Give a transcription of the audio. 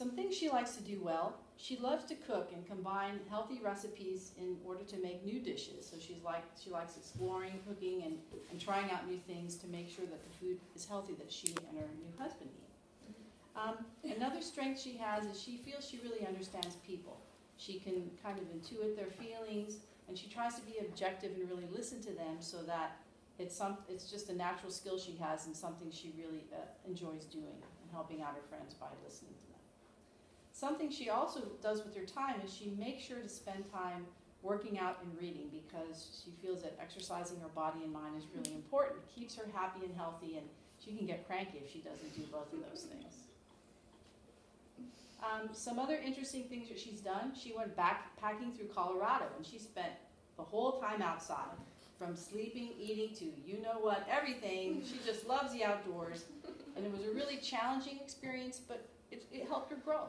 Some things she likes to do well. She loves to cook and combine healthy recipes in order to make new dishes. So she's like she likes exploring, cooking, and, and trying out new things to make sure that the food is healthy that she and her new husband eat. Um, another strength she has is she feels she really understands people. She can kind of intuit their feelings, and she tries to be objective and really listen to them so that it's some it's just a natural skill she has and something she really uh, enjoys doing and helping out her friends by listening to them. Something she also does with her time is she makes sure to spend time working out and reading because she feels that exercising her body and mind is really important. It keeps her happy and healthy, and she can get cranky if she doesn't do both of those things. Um, some other interesting things that she's done, she went backpacking through Colorado and she spent the whole time outside from sleeping, eating to you know what, everything. She just loves the outdoors. And it was a really challenging experience, but it, it helped her grow.